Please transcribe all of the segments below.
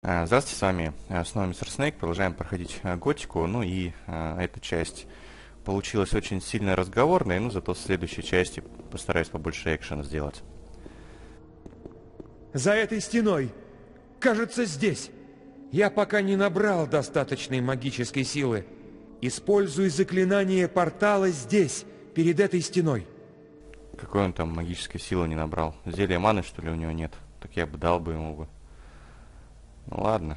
А, здравствуйте, с вами а, снова Мистер Снейк. Продолжаем проходить а, готику. Ну и эта часть получилась очень сильно разговорной, но зато в следующей части постараюсь побольше экшена сделать. За этой стеной! Кажется, здесь! Я пока не набрал достаточной магической силы. Используй заклинание портала здесь, перед этой стеной. Какой он там магической силы не набрал? Зелья маны, что ли, у него нет? Так я бы дал бы ему бы. Ну ладно.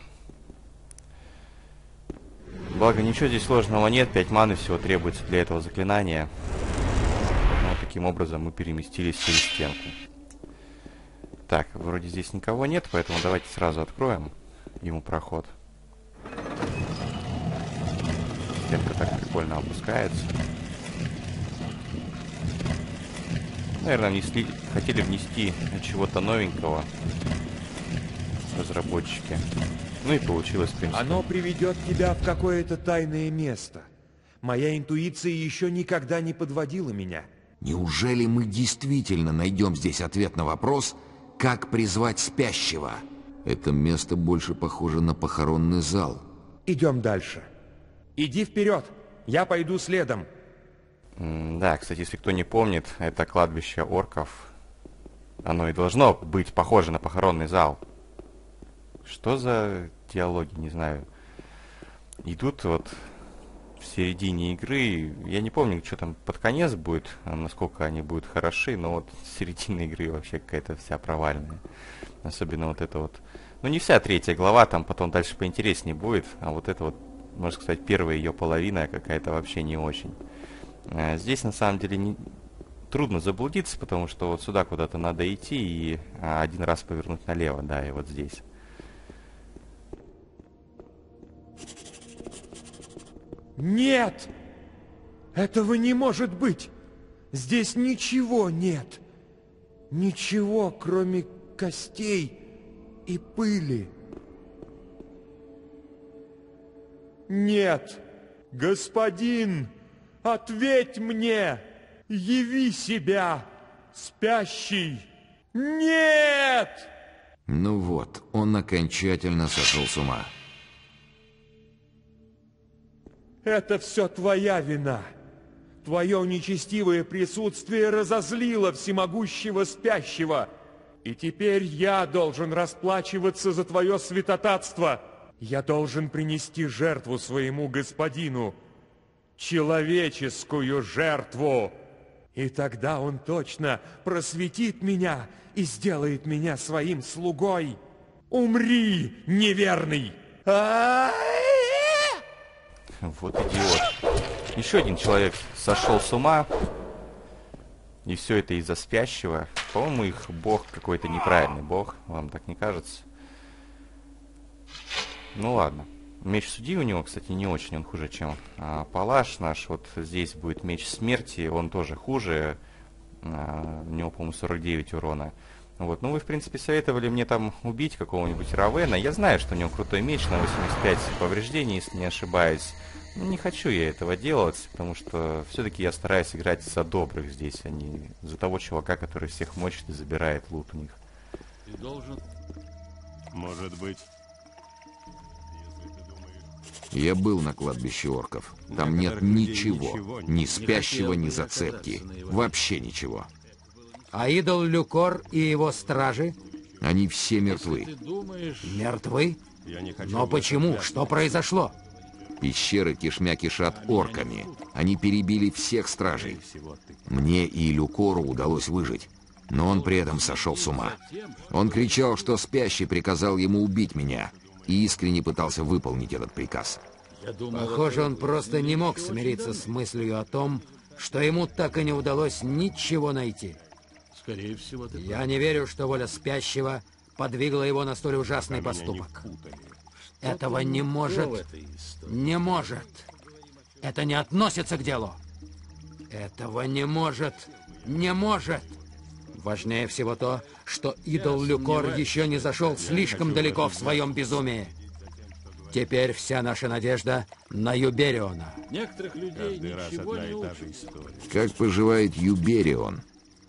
Благо, ничего здесь сложного нет. 5 маны всего требуется для этого заклинания. Вот таким образом мы переместились через стенку. Так, вроде здесь никого нет, поэтому давайте сразу откроем ему проход. Стенка так прикольно опускается. Наверное, внесли, хотели внести чего-то новенького разработчики. Ну и получилось, в принципе. Оно приведет тебя в какое-то тайное место. Моя интуиция еще никогда не подводила меня. Неужели мы действительно найдем здесь ответ на вопрос, как призвать спящего? Это место больше похоже на похоронный зал. Идем дальше. Иди вперед, я пойду следом. да, кстати, если кто не помнит, это кладбище орков. Оно и должно быть похоже на похоронный зал. Что за диалоги, не знаю. Идут вот в середине игры. Я не помню, что там под конец будет, насколько они будут хороши, но вот середина игры вообще какая-то вся провальная. Особенно вот это вот. Ну, не вся третья глава, там потом дальше поинтереснее будет, а вот это вот, можно сказать, первая ее половина какая-то вообще не очень. А здесь на самом деле не, трудно заблудиться, потому что вот сюда куда-то надо идти и а, один раз повернуть налево, да, и вот здесь. Нет! Этого не может быть! Здесь ничего нет! Ничего, кроме костей и пыли. Нет! Господин, ответь мне! Яви себя, спящий! Нет! Ну вот, он окончательно сошел с ума. Это все твоя вина. Твое нечестивое присутствие разозлило всемогущего спящего. И теперь я должен расплачиваться за твое святотатство. Я должен принести жертву своему господину. Человеческую жертву. И тогда он точно просветит меня и сделает меня своим слугой. Умри, неверный! А-а-а! Вот идиот. Еще один человек сошел с ума. И все это из-за спящего. По-моему, их бог какой-то неправильный бог. Вам так не кажется? Ну ладно. Меч судьи у него, кстати, не очень, он хуже, чем а, палаш наш. Вот здесь будет меч смерти, он тоже хуже. А, у него, по-моему, 49 урона. Вот, ну вы, в принципе, советовали мне там убить какого-нибудь Равена. Я знаю, что у него крутой меч на 85 повреждений, если не ошибаюсь. Но не хочу я этого делать, потому что все-таки я стараюсь играть за добрых здесь, а не за того чувака, который всех мочит и забирает лут у них. Ты должен... Может быть... Я был на кладбище орков. Там нет ничего, ничего, ни спящего, ни зацепки. Вообще ничего. А идол Люкор и его стражи? Они все мертвы. Думаешь... Мертвы? Но почему? Что произошло? Пещеры кишмя кишат орками. Они перебили всех стражей. Мне и Люкору удалось выжить. Но он при этом сошел с ума. Он кричал, что спящий приказал ему убить меня. И искренне пытался выполнить этот приказ. Похоже, он просто не мог смириться с мыслью о том, что ему так и не удалось ничего найти. Скорее всего, ты Я не верю, что воля спящего подвигла его на столь ужасный поступок. Этого не может... Не может. Это не относится к делу. Этого не может... Не может. Важнее всего то, что идол Люкор еще не зашел слишком далеко в своем безумии. Теперь вся наша надежда на Юбериона. Некоторых людей ничего не Как поживает Юберион?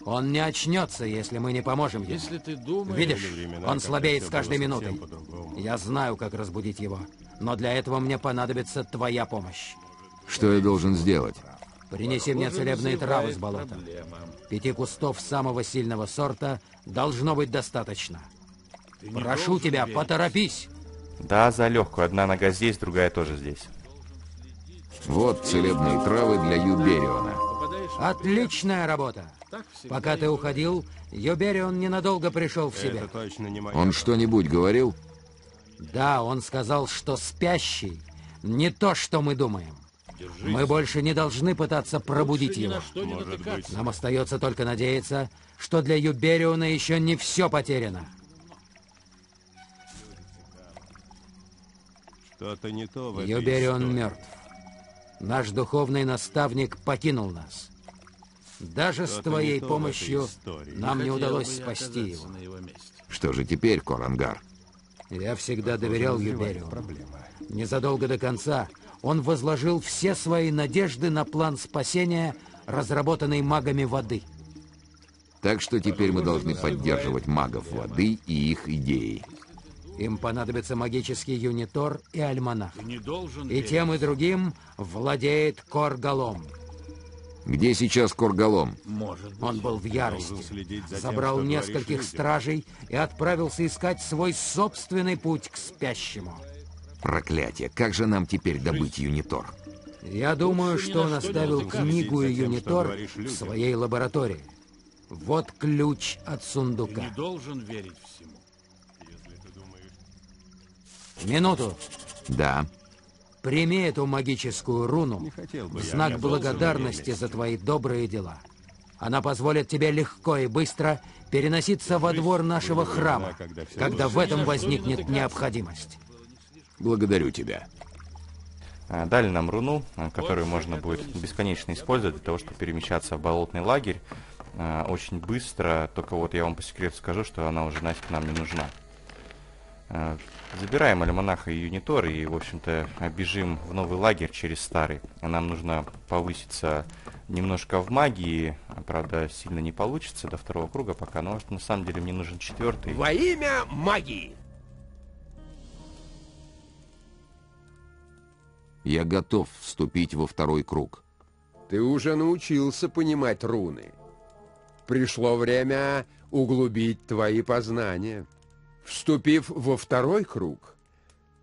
Он не очнется, если мы не поможем ему. Если ты думаешь... Видишь, времена, он слабеет с каждой минутой. Я знаю, как разбудить его. Но для этого мне понадобится твоя помощь. Что я должен сделать? Принеси мне целебные травы с болота. Пяти кустов самого сильного сорта должно быть достаточно. Прошу тебя, поторопись. Да, за легкую. Одна нога здесь, другая тоже здесь. Вот целебные травы для Юбериона. Отличная работа. Пока ты уходил, Юберион ненадолго пришел в себя. Это точно не моя Он что-нибудь говорил? Да, он сказал, что спящий не то, что мы думаем. Мы больше не должны пытаться пробудить его. на что не натыкаться. Нам остается только надеяться, что для Юбериона еще не все потеряно. Что-то не то в этой Юберион истории. мертв. Наш духовный наставник покинул нас. Даже с твоей помощью нам не удалось спасти его. Что же теперь, Корангар? Я всегда доверял Юбериону. Незадолго до конца он возложил все свои надежды на план спасения, разработанный магами воды. Так что теперь мы должны поддерживать магов воды и их идеи. Им понадобится магический юнитор и альманах. И тем и другим владеет Коргалом. Где сейчас Коргалом? Он был в ярости. Тем, Забрал говоришь нескольких людям. стражей и отправился искать свой собственный путь к спящему. Проклятие, как же нам теперь добыть Юнитор? Я думаю, что он оставил книгу и тем, юнитор в своей лаборатории. Вот ключ от Ты сундука. не должен верить всему. Минуту. Да, Прими эту магическую руну хотел бы в знак благодарности за твои добрые дела. Она позволит тебе легко и быстро переноситься во двор нашего храма, когда в этом возникнет необходимость. благодарю тебя. А, Дали нам руну, а, которую можно будет бесконечно использовать для того, чтобы перемещаться в болотный лагерь а, очень быстро. Только вот я вам по секрету скажу, что она уже нафиг нам не нужна. А, Забираем альманаха и юнитор и, в общем-то, бежим в новый лагерь через старый. Нам нужно повыситься немножко в магии. Правда, сильно не получится до второго круга пока, но на самом деле мне нужен четвертый. Во имя магии! Я готов вступить во второй круг. Ты уже научился понимать руны. Пришло время углубить твои познания. Вступив во второй круг,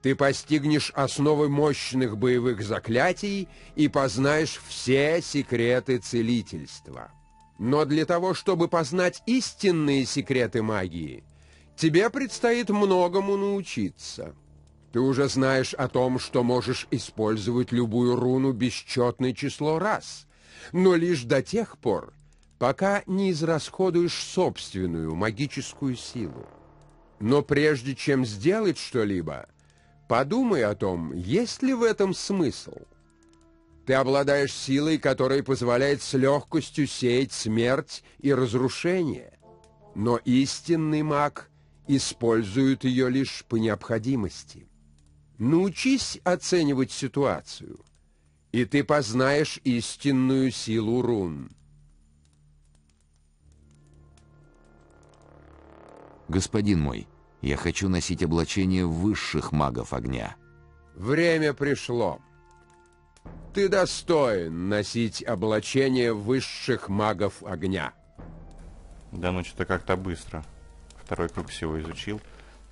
ты постигнешь основы мощных боевых заклятий и познаешь все секреты целительства. Но для того, чтобы познать истинные секреты магии, тебе предстоит многому научиться. Ты уже знаешь о том, что можешь использовать любую руну бесчетное число раз, но лишь до тех пор, пока не израсходуешь собственную магическую силу. Но прежде чем сделать что-либо, подумай о том, есть ли в этом смысл. Ты обладаешь силой, которая позволяет с легкостью сеять смерть и разрушение. Но истинный маг использует ее лишь по необходимости. Научись оценивать ситуацию, и ты познаешь истинную силу рун. Господин мой, я хочу носить облачение высших магов огня. Время пришло. Ты достоин носить облачение высших магов огня. Да ну что-то как-то быстро. Второй круг всего изучил.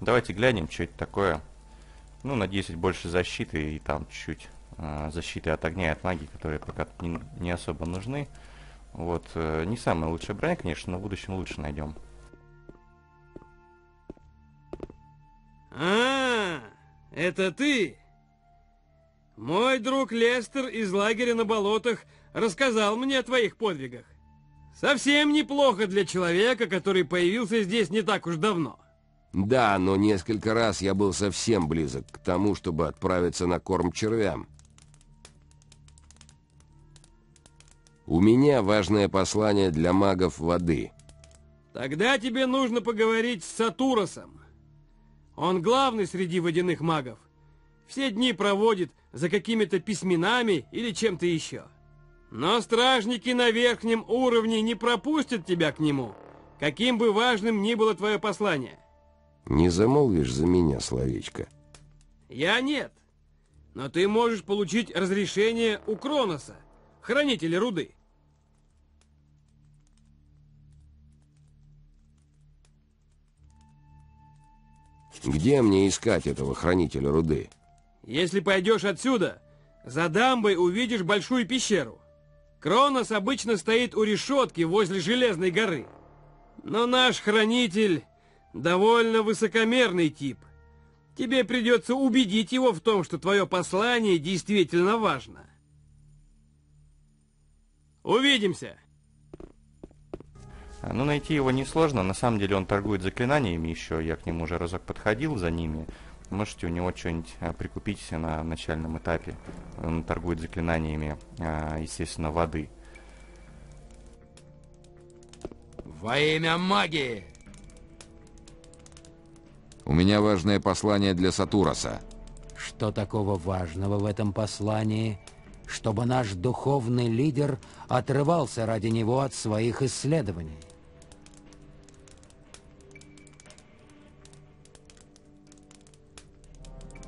Давайте глянем, что это такое. Ну, на 10 больше защиты и там чуть-чуть а, защиты от огня и от магии, которые пока не, не особо нужны. Вот, э, не самая лучшая броня, конечно, но в будущем лучше найдем. А, это ты? Мой друг Лестер из лагеря на болотах рассказал мне о твоих подвигах. Совсем неплохо для человека, который появился здесь не так уж давно. Да, но несколько раз я был совсем близок к тому, чтобы отправиться на корм червям. У меня важное послание для магов воды. Тогда тебе нужно поговорить с Сатуросом. Он главный среди водяных магов. Все дни проводит за какими-то письменами или чем-то еще. Но стражники на верхнем уровне не пропустят тебя к нему, каким бы важным ни было твое послание. Не замолвишь за меня словечко? Я нет. Но ты можешь получить разрешение у Кроноса, хранителя руды. Где мне искать этого хранителя руды? Если пойдешь отсюда, за дамбой увидишь большую пещеру. Кронос обычно стоит у решетки возле Железной горы. Но наш хранитель довольно высокомерный тип. Тебе придется убедить его в том, что твое послание действительно важно. Увидимся! А, Ну, найти его несложно. На самом деле он торгует заклинаниями еще. Я к нему уже разок подходил за ними. Можете у него что-нибудь а, прикупить на начальном этапе. Он торгует заклинаниями, а, естественно, воды. Во имя магии! У меня важное послание для Сатураса. Что такого важного в этом послании, чтобы наш духовный лидер отрывался ради него от своих исследований?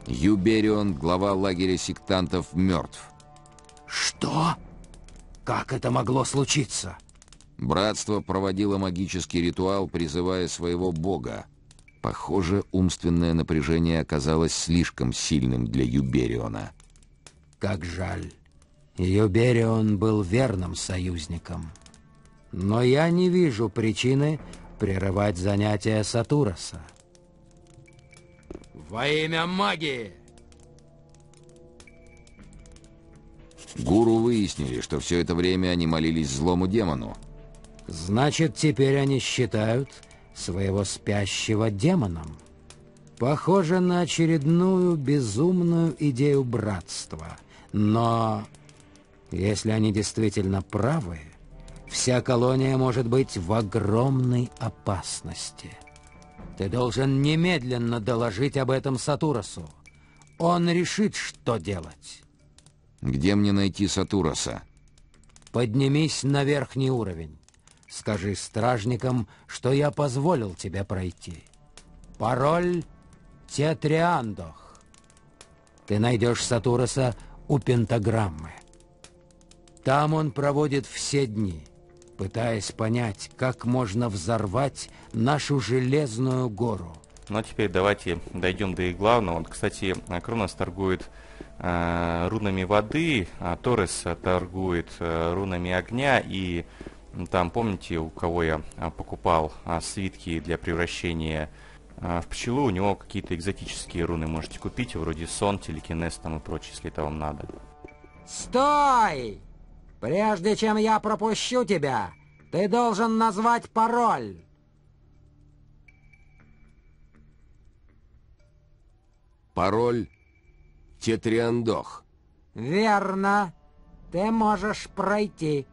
Юберион, глава лагеря сектантов, мертв. Что? Как это могло случиться? Братство проводило магический ритуал, призывая своего бога. Похоже, умственное напряжение оказалось слишком сильным для Юбериона. Как жаль. Юберион был верным союзником. Но я не вижу причины прерывать занятия Сатураса. Во имя магии! Гуру выяснили, что все это время они молились злому демону. Значит, теперь они считают своего спящего демоном. Похоже на очередную безумную идею братства. Но если они действительно правы, вся колония может быть в огромной опасности. Ты должен немедленно доложить об этом Сатурасу. Он решит, что делать. Где мне найти Сатураса? Поднимись на верхний уровень. Скажи стражникам, что я позволил тебе пройти. Пароль Тетриандох. Ты найдешь Сатураса у пентаграммы. Там он проводит все дни, пытаясь понять, как можно взорвать нашу железную гору. Ну а теперь давайте дойдем до их главного. Вот, кстати, Кронос торгует э, рунами воды, а Торрес торгует э, рунами огня. И там, помните, у кого я а, покупал а, свитки для превращения а, в пчелу, у него какие-то экзотические руны можете купить, вроде сон, телекинез там и прочее, если это вам надо. Стой! Прежде чем я пропущу тебя, ты должен назвать пароль. Пароль Тетриандох. Верно. Ты можешь пройти.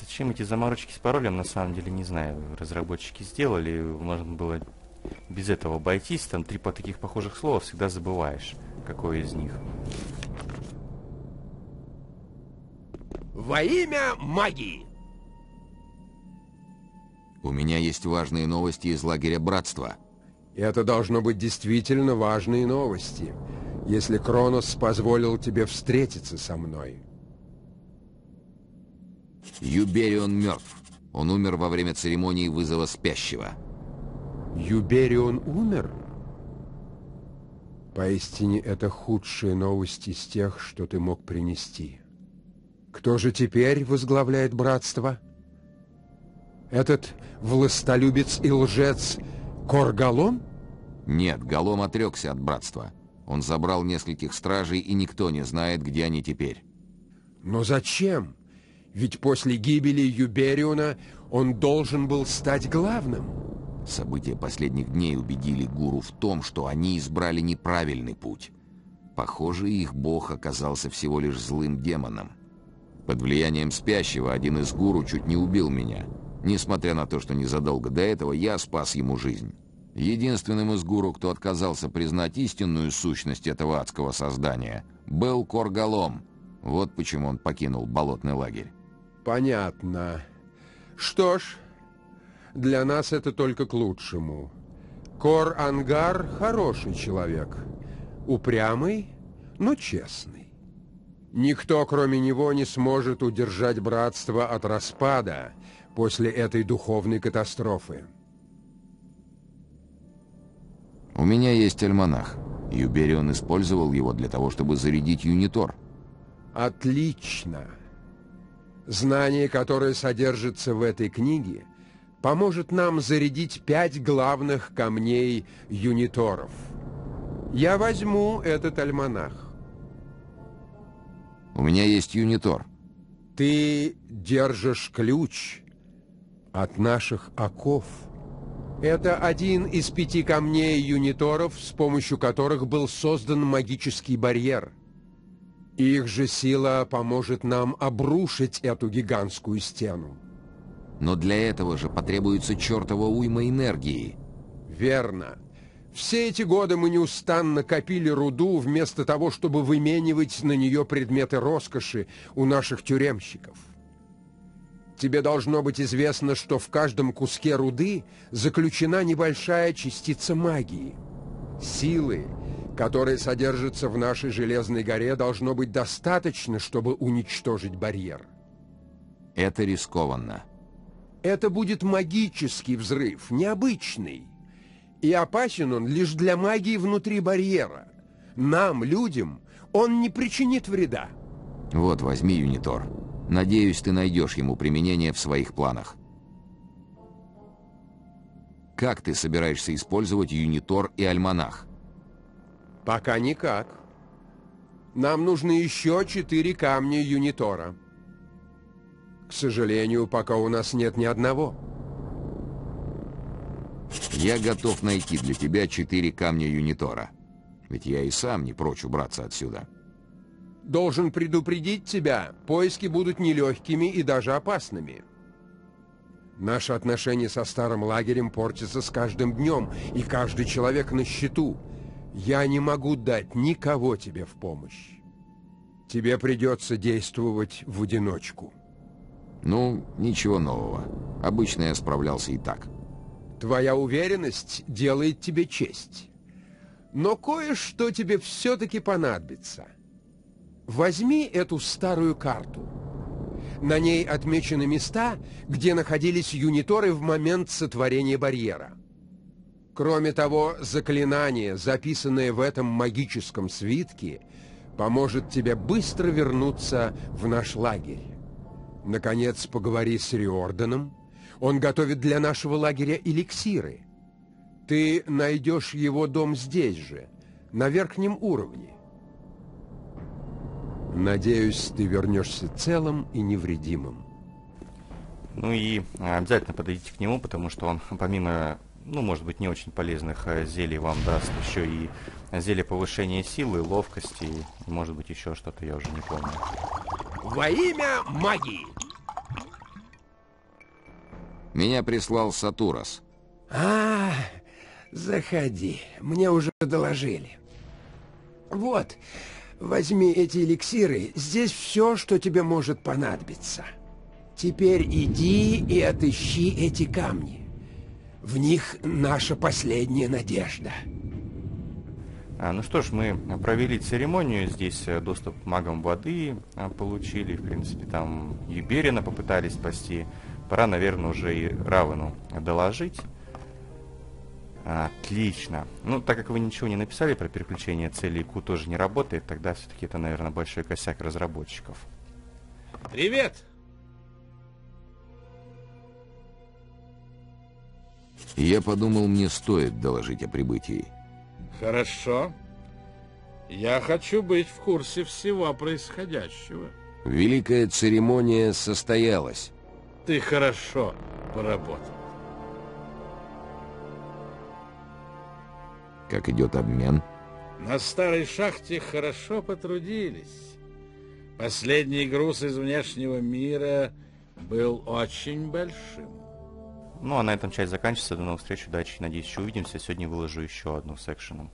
Зачем эти заморочки с паролем, на самом деле, не знаю. Разработчики сделали, можно было без этого обойтись. Там три по таких похожих слова всегда забываешь, какой из них. Во имя магии! У меня есть важные новости из лагеря Братства. Это должно быть действительно важные новости, если Кронос позволил тебе встретиться со мной. Юберион мертв. Он умер во время церемонии вызова спящего. Юберион умер? Поистине, это худшие новости из тех, что ты мог принести. Кто же теперь возглавляет братство? Этот властолюбец и лжец Коргалом? Нет, Голом отрекся от братства. Он забрал нескольких стражей, и никто не знает, где они теперь. Но зачем? Ведь после гибели Юбериона он должен был стать главным. События последних дней убедили гуру в том, что они избрали неправильный путь. Похоже, их бог оказался всего лишь злым демоном. Под влиянием спящего один из гуру чуть не убил меня. Несмотря на то, что незадолго до этого я спас ему жизнь. Единственным из гуру, кто отказался признать истинную сущность этого адского создания, был Коргалом. Вот почему он покинул болотный лагерь. Понятно. Что ж, для нас это только к лучшему. Кор-Ангар хороший человек. Упрямый, но честный. Никто, кроме него, не сможет удержать братство от распада после этой духовной катастрофы. У меня есть альманах. Юберион использовал его для того, чтобы зарядить юнитор. Отлично. Знание, которое содержится в этой книге, поможет нам зарядить пять главных камней юниторов. Я возьму этот альманах. У меня есть юнитор. Ты держишь ключ от наших оков. Это один из пяти камней юниторов, с помощью которых был создан магический барьер. Их же сила поможет нам обрушить эту гигантскую стену. Но для этого же потребуется чертова уйма энергии. Верно. Все эти годы мы неустанно копили руду, вместо того, чтобы выменивать на нее предметы роскоши у наших тюремщиков. Тебе должно быть известно, что в каждом куске руды заключена небольшая частица магии. Силы, которые содержатся в нашей Железной горе, должно быть достаточно, чтобы уничтожить барьер. Это рискованно. Это будет магический взрыв, необычный. И опасен он лишь для магии внутри барьера. Нам, людям, он не причинит вреда. Вот, возьми юнитор. Надеюсь, ты найдешь ему применение в своих планах. Как ты собираешься использовать юнитор и альманах? Пока никак. Нам нужны еще четыре камня юнитора. К сожалению, пока у нас нет ни одного. Я готов найти для тебя четыре камня юнитора. Ведь я и сам не прочь убраться отсюда. Должен предупредить тебя, поиски будут нелегкими и даже опасными. Наши отношения со старым лагерем портятся с каждым днем, и каждый человек на счету. Я не могу дать никого тебе в помощь. Тебе придется действовать в одиночку. Ну, ничего нового. Обычно я справлялся и так. Твоя уверенность делает тебе честь. Но кое-что тебе все-таки понадобится. Возьми эту старую карту. На ней отмечены места, где находились юниторы в момент сотворения барьера. Кроме того, заклинание, записанное в этом магическом свитке, поможет тебе быстро вернуться в наш лагерь. Наконец, поговори с Риорданом. Он готовит для нашего лагеря эликсиры. Ты найдешь его дом здесь же, на верхнем уровне. Надеюсь, ты вернешься целым и невредимым. Ну и обязательно подойдите к нему, потому что он, помимо, ну, может быть, не очень полезных э, зелий, вам даст еще и зелье повышения силы, ловкости, и, может быть, еще что-то, я уже не помню. Во имя магии! Меня прислал Сатурас. А, заходи. Мне уже доложили. Вот, возьми эти эликсиры. Здесь все, что тебе может понадобиться. Теперь иди и отыщи эти камни. В них наша последняя надежда. А, ну что ж, мы провели церемонию, здесь э, доступ к магам воды а, получили, в принципе, там Юберина попытались спасти. Пора, наверное, уже и Равену доложить. Отлично. Ну, так как вы ничего не написали про переключение целей, Q тоже не работает, тогда все-таки это, наверное, большой косяк разработчиков. Привет! Я подумал, мне стоит доложить о прибытии. Хорошо. Я хочу быть в курсе всего происходящего. Великая церемония состоялась. Ты хорошо поработал. Как идет обмен? На старой шахте хорошо потрудились. Последний груз из внешнего мира был очень большим. Ну, а на этом часть заканчивается. До новых встреч, удачи. Надеюсь, еще увидимся. Сегодня выложу еще одну секшеном.